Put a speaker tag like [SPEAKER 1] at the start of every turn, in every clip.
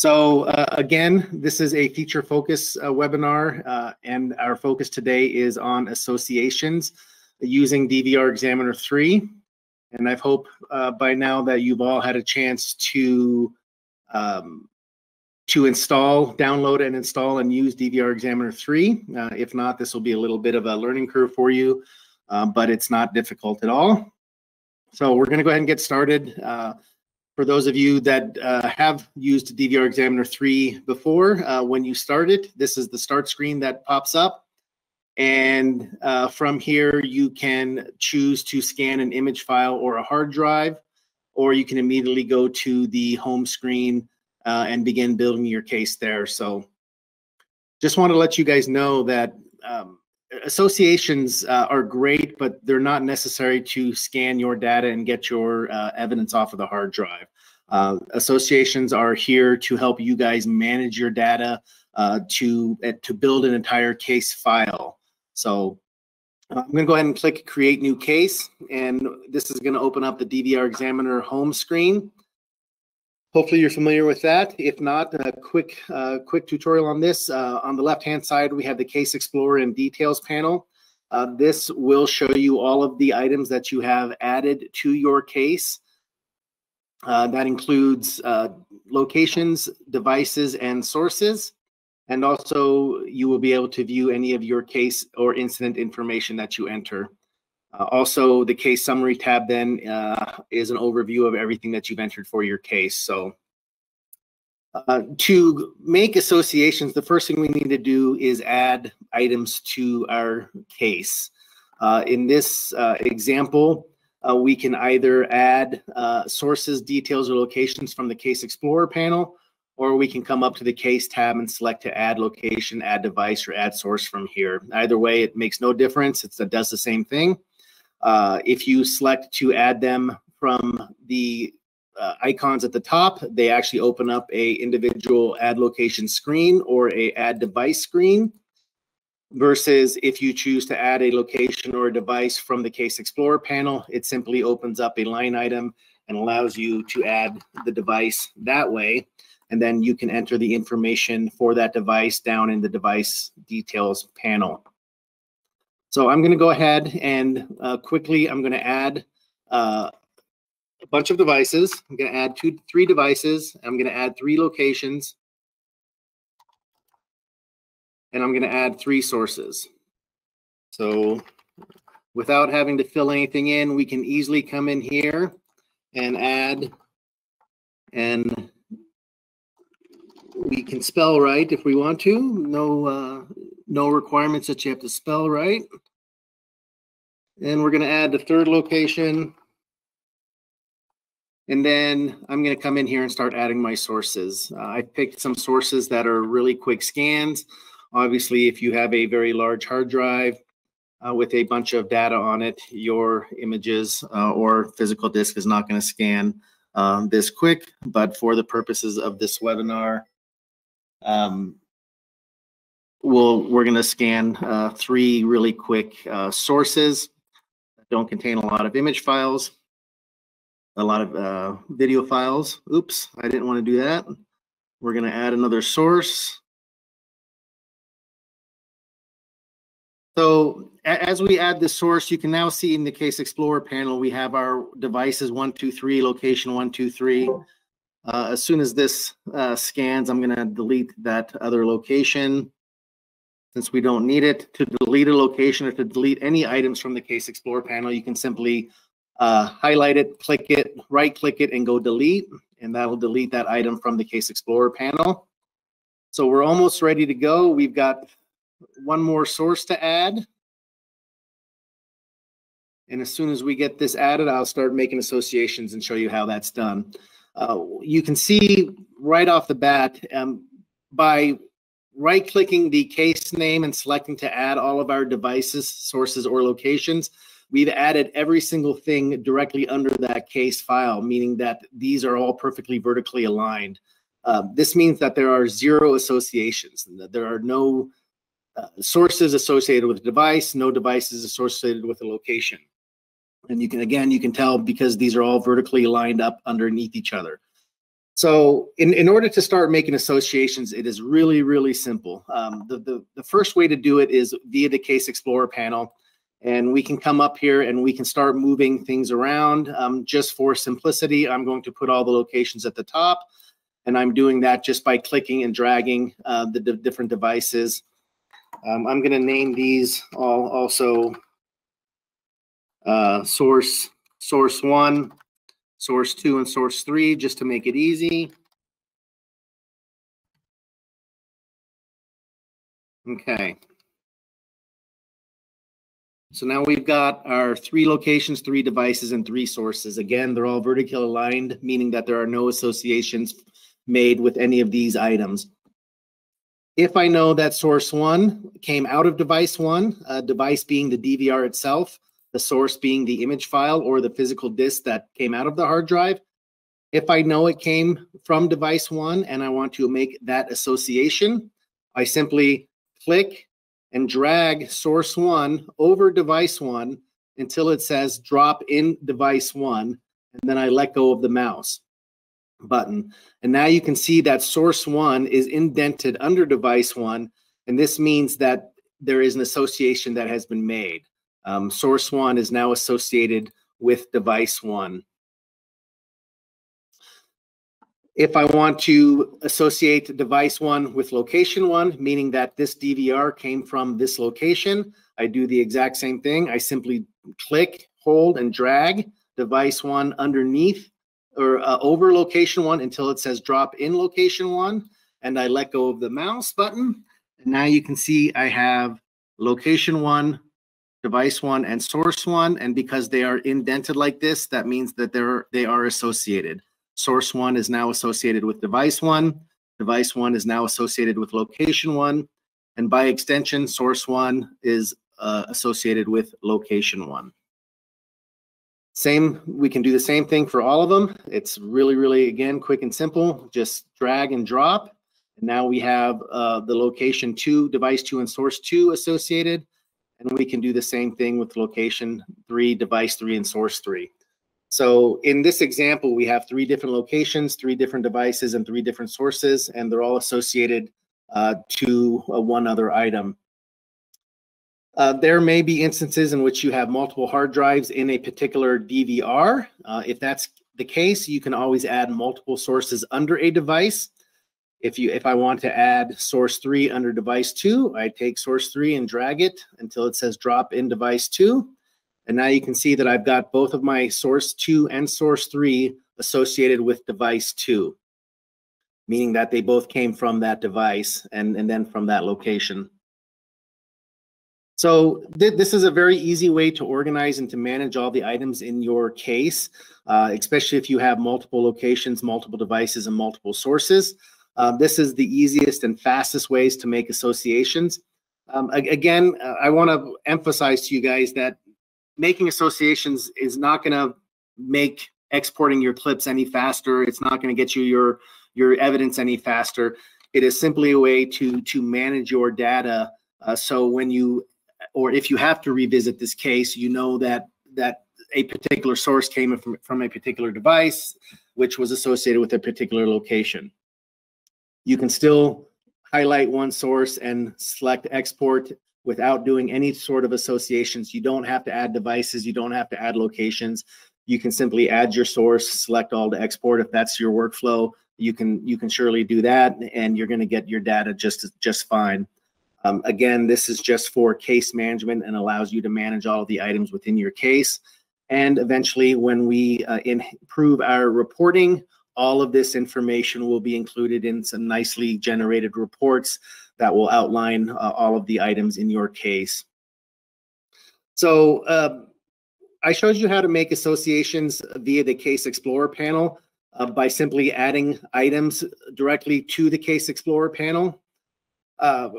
[SPEAKER 1] So uh, again, this is a feature focus uh, webinar, uh, and our focus today is on associations using DVR Examiner 3. And I hope uh, by now that you've all had a chance to um, to install, download and install and use DVR Examiner 3. Uh, if not, this will be a little bit of a learning curve for you, uh, but it's not difficult at all. So we're gonna go ahead and get started for those of you that uh, have used DVR Examiner 3 before, uh, when you start it, this is the start screen that pops up. And uh, from here, you can choose to scan an image file or a hard drive, or you can immediately go to the home screen uh, and begin building your case there. So just want to let you guys know that um, associations uh, are great, but they're not necessary to scan your data and get your uh, evidence off of the hard drive. Uh, associations are here to help you guys manage your data uh, to to build an entire case file. So uh, I'm going to go ahead and click Create New Case, and this is going to open up the DVR Examiner home screen. Hopefully you're familiar with that. If not, a quick, uh, quick tutorial on this. Uh, on the left-hand side, we have the Case Explorer and Details panel. Uh, this will show you all of the items that you have added to your case. Uh, that includes uh, locations, devices, and sources. And also, you will be able to view any of your case or incident information that you enter. Uh, also, the case summary tab then uh, is an overview of everything that you've entered for your case. So uh, to make associations, the first thing we need to do is add items to our case. Uh, in this uh, example, uh, we can either add sources, details, or locations from the Case Explorer panel, or we can come up to the case tab and select to add location, add device, or add source from here. Either way, it makes no difference. It's, it does the same thing. Uh, if you select to add them from the uh, icons at the top, they actually open up a individual add location screen or a add device screen versus if you choose to add a location or a device from the Case Explorer panel, it simply opens up a line item and allows you to add the device that way. And then you can enter the information for that device down in the device details panel. So I'm going to go ahead and uh, quickly, I'm going to add uh, a bunch of devices. I'm going to add two, three devices. I'm going to add three locations. And I'm going to add three sources. So without having to fill anything in, we can easily come in here and add and we can spell right if we want to. No, uh, no requirements that you have to spell right. And we're going to add the third location. And then I'm going to come in here and start adding my sources. Uh, I picked some sources that are really quick scans. Obviously, if you have a very large hard drive uh, with a bunch of data on it, your images uh, or physical disk is not going to scan um, this quick. But for the purposes of this webinar, um, we'll, we're going to scan uh, three really quick uh, sources that don't contain a lot of image files, a lot of uh, video files. Oops, I didn't want to do that. We're going to add another source. So as we add this source, you can now see in the Case Explorer panel, we have our devices one, two, three, location one, two, three. Uh, as soon as this uh, scans, I'm going to delete that other location since we don't need it. To delete a location or to delete any items from the Case Explorer panel, you can simply uh, highlight it, click it, right click it, and go delete, and that'll delete that item from the Case Explorer panel. So we're almost ready to go. We've got one more source to add. And as soon as we get this added, I'll start making associations and show you how that's done. Uh, you can see right off the bat um, by right clicking the case name and selecting to add all of our devices, sources, or locations, we've added every single thing directly under that case file, meaning that these are all perfectly vertically aligned. Uh, this means that there are zero associations, that there are no uh, sources associated with a device, no devices associated with a location. And you can, again, you can tell because these are all vertically lined up underneath each other. So in, in order to start making associations, it is really, really simple. Um, the, the, the first way to do it is via the Case Explorer panel. And we can come up here and we can start moving things around. Um, just for simplicity, I'm going to put all the locations at the top. And I'm doing that just by clicking and dragging uh, the different devices. Um, I'm going to name these all also uh, source source one, source two, and source three, just to make it easy. Okay. So now we've got our three locations, three devices, and three sources. Again, they're all vertically aligned, meaning that there are no associations made with any of these items. If I know that source one came out of device one, uh, device being the DVR itself, the source being the image file or the physical disk that came out of the hard drive. If I know it came from device one and I want to make that association, I simply click and drag source one over device one until it says drop in device one, and then I let go of the mouse button. And now you can see that source one is indented under device one, and this means that there is an association that has been made. Um, source one is now associated with device one. If I want to associate device one with location one, meaning that this DVR came from this location, I do the exact same thing. I simply click, hold, and drag device one underneath or uh, over location one until it says drop in location one. And I let go of the mouse button. And now you can see I have location one device one and source one. And because they are indented like this, that means that they're they are associated. Source one is now associated with device one. Device one is now associated with location one. And by extension, source one is uh, associated with location one. Same, we can do the same thing for all of them. It's really, really, again, quick and simple. Just drag and drop. And now we have uh, the location two, device two, and source two associated. And we can do the same thing with location three, device three, and source three. So in this example, we have three different locations, three different devices, and three different sources, and they're all associated uh, to uh, one other item. Uh, there may be instances in which you have multiple hard drives in a particular DVR. Uh, if that's the case, you can always add multiple sources under a device. If you if I want to add source three under device two, I take source three and drag it until it says drop in device two. And now you can see that I've got both of my source two and source three associated with device two, meaning that they both came from that device and, and then from that location. So th this is a very easy way to organize and to manage all the items in your case, uh, especially if you have multiple locations, multiple devices, and multiple sources. Um, this is the easiest and fastest ways to make associations. Um, again, uh, I want to emphasize to you guys that making associations is not going to make exporting your clips any faster. It's not going to get you your your evidence any faster. It is simply a way to to manage your data. Uh, so when you or if you have to revisit this case, you know that that a particular source came from, from a particular device, which was associated with a particular location. You can still highlight one source and select export without doing any sort of associations. You don't have to add devices. You don't have to add locations. You can simply add your source, select all to export. If that's your workflow, you can you can surely do that, and you're going to get your data just just fine. Um, again, this is just for case management and allows you to manage all the items within your case. And eventually, when we uh, improve our reporting all of this information will be included in some nicely generated reports that will outline uh, all of the items in your case. So uh, I showed you how to make associations via the Case Explorer panel uh, by simply adding items directly to the Case Explorer panel. Uh,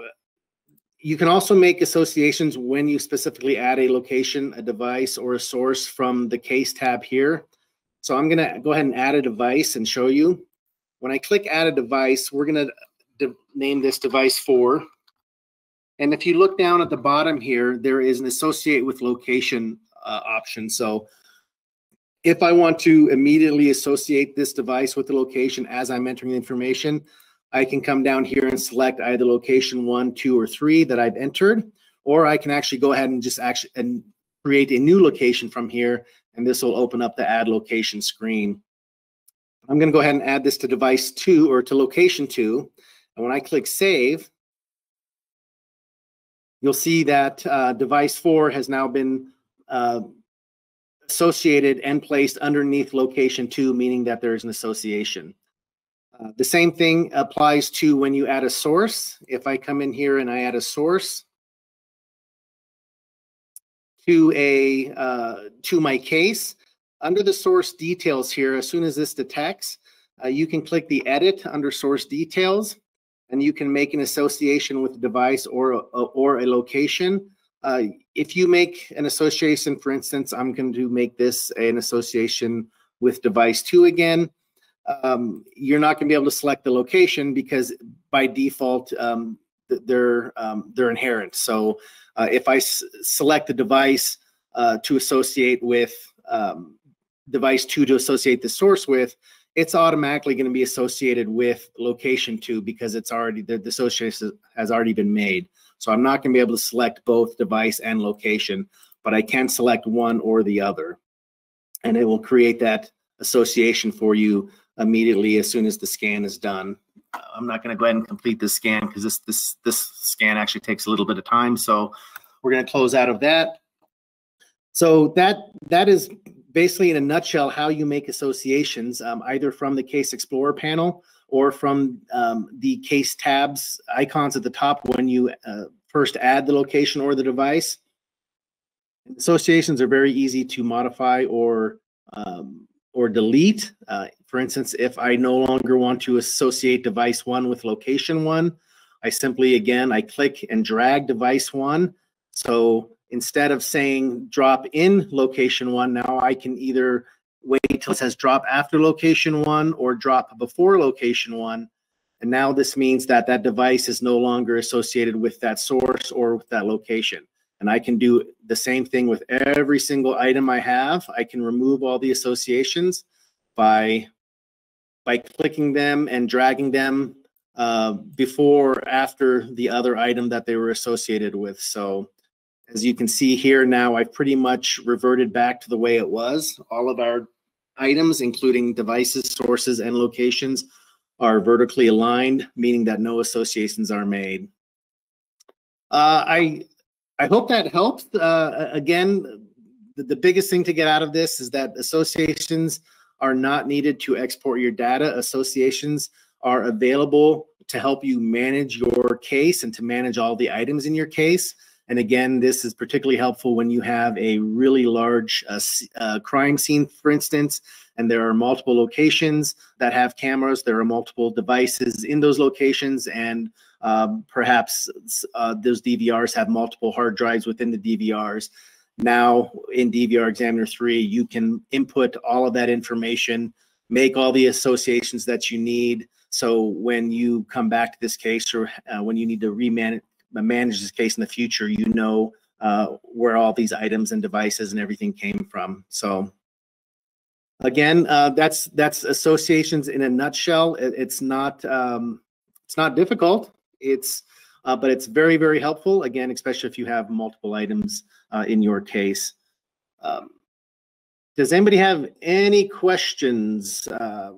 [SPEAKER 1] you can also make associations when you specifically add a location, a device, or a source from the case tab here. So I'm going to go ahead and add a device and show you. When I click add a device, we're going to name this device 4. And if you look down at the bottom here, there is an associate with location uh, option. So if I want to immediately associate this device with the location as I'm entering the information, I can come down here and select either location one, two, or three that I've entered, or I can actually go ahead and just actually and create a new location from here, and this will open up the add location screen. I'm going to go ahead and add this to device two or to location two. And when I click save, you'll see that uh, device four has now been uh, associated and placed underneath location two, meaning that there is an association. Uh, the same thing applies to when you add a source. If I come in here and I add a source to a uh, to my case, under the source details here, as soon as this detects, uh, you can click the edit under source details and you can make an association with device or a, or a location. Uh, if you make an association, for instance, I'm going to make this an association with device two again. Um, you're not going to be able to select the location because by default um, they're um, they're inherent. So uh, if I select the device uh, to associate with um, device two to associate the source with, it's automatically going to be associated with location two because it's already the, the association has already been made. So I'm not going to be able to select both device and location, but I can select one or the other. And it will create that association for you immediately as soon as the scan is done. I'm not going to go ahead and complete this scan because this this this scan actually takes a little bit of time. So we're going to close out of that. So that that is basically in a nutshell how you make associations um, either from the case explorer panel or from um, the case tabs icons at the top when you uh, first add the location or the device. Associations are very easy to modify or um, or delete. Uh, for instance, if I no longer want to associate device one with location one, I simply, again, I click and drag device one. So instead of saying drop in location one, now I can either wait till it says drop after location one or drop before location one. And now this means that that device is no longer associated with that source or with that location. And I can do the same thing with every single item I have. I can remove all the associations by, by clicking them and dragging them uh, before or after the other item that they were associated with. So as you can see here now, I've pretty much reverted back to the way it was. All of our items, including devices, sources, and locations, are vertically aligned, meaning that no associations are made. Uh, I I hope that helps. Uh, again, the, the biggest thing to get out of this is that associations are not needed to export your data. Associations are available to help you manage your case and to manage all the items in your case. And again, this is particularly helpful when you have a really large uh, uh, crime scene, for instance, and there are multiple locations that have cameras. There are multiple devices in those locations, and um, perhaps uh, those DVRs have multiple hard drives within the DVRs. Now, in DVR Examiner 3, you can input all of that information, make all the associations that you need. So when you come back to this case or uh, when you need to remanage manage this case in the future, you know uh, where all these items and devices and everything came from. So again, uh, that's that's associations in a nutshell. It, it's not um, it's not difficult. It's uh, but it's very very helpful. Again, especially if you have multiple items uh, in your case. Um, does anybody have any questions? Uh,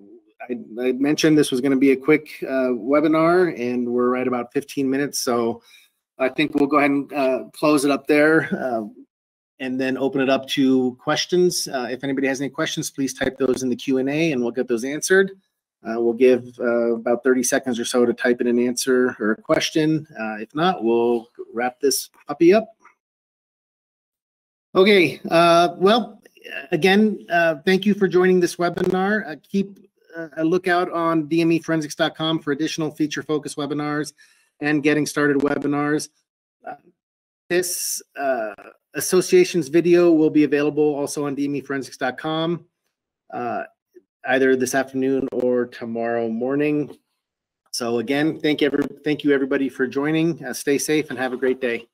[SPEAKER 1] I, I, mentioned this was going to be a quick uh, webinar, and we're right about 15 minutes. So I think we'll go ahead and uh, close it up there uh, and then open it up to questions. Uh, if anybody has any questions, please type those in the Q&A and we'll get those answered. Uh, we'll give uh, about 30 seconds or so to type in an answer or a question. Uh, if not, we'll wrap this puppy up. Okay, well, again, thank you for joining this webinar. keep a lookout on dmeforensics.com for additional feature-focused webinars and getting started webinars. Uh, this uh, association's video will be available also on dmeforensics.com uh, either this afternoon or tomorrow morning. So again, thank, every, thank you everybody for joining. Uh, stay safe and have a great day.